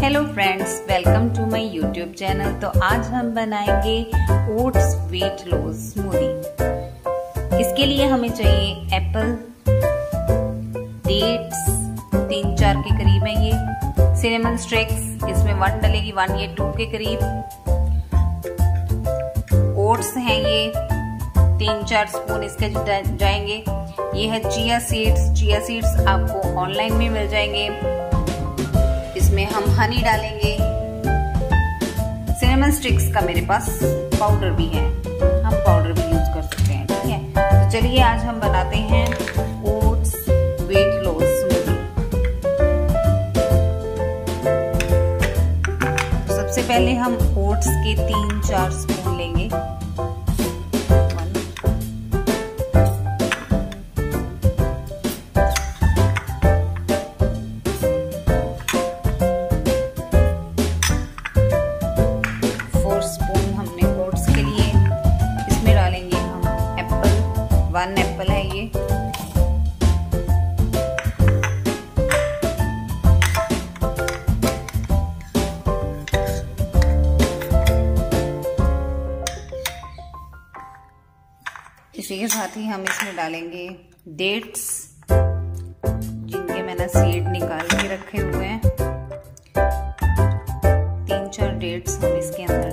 Hello friends welcome to my YouTube channel तो आज हम बनाएँगे ओट्स वेट लॉस स्मूदी इसके लिए हमें चाहिए एप्पल डेट्स तीन चार के करीब है ये. सिनेमन स्ट्रिक्स इसमें वन डलेगी वन ये टू के करीब. ओट्स हैं ये तीन चार स्पून इसके जाएँगे. ये है चिया सीड्स चिया सीड्स आपको ऑनलाइन में मिल जाएँगे. इसमें हम हनी डालेंगे। सिनेमन स्टिक्स का मेरे पास पाउडर भी है। हम पाउडर भी यूज़ कर सकते हैं, ठीक है? तो चलिए आज हम बनाते हैं ओट्स वेट लॉस स्मूदी सबसे पहले हम ओट्स के तीन चार स्पून लेंगे। वन एप्पल है ये। इसी के साथ ही हम इसमें डालेंगे डेट्स जिनके मैंने सीड निकाल के रखे हुए हैं। तीन चार डेट्स हम इसके अंदर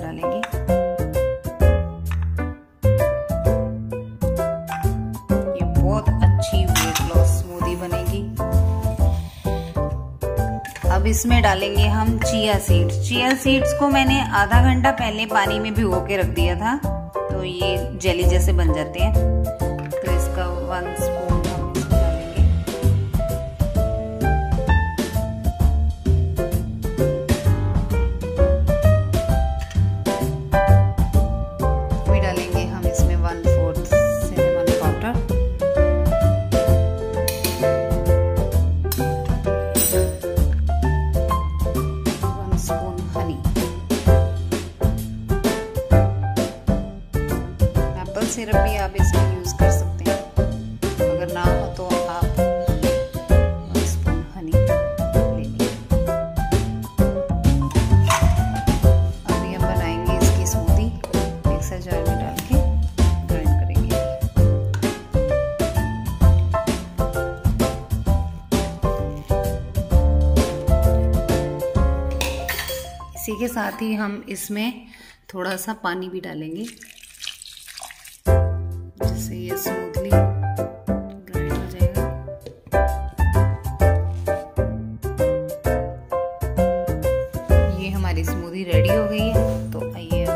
अब इसमें डालेंगे हम चिया सीड्स। चिया सीड्स को मैंने आधा घंटा पहले पानी में भिगो के रख दिया था तो ये जेली जैसे बन जाते हैं। आप इसमें यूज़ कर सकते हैं। अगर ना हो तो आप स्पून हनी ले अभी हम बनाएँगे इसकी स्मूदी मिक्सर जार में डाल के ग्राइंड करेंगे। इसी के साथ ही हम इसमें थोड़ा सा पानी भी डालेंगे। जिससे ये स्मूथली ग्राइंड हो जाएगा। ये हमारी स्मूदी रेडी हो गई है तो आइए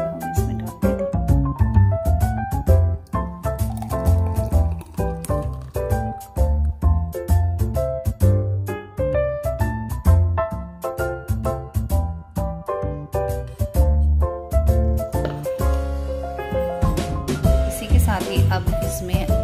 इसमें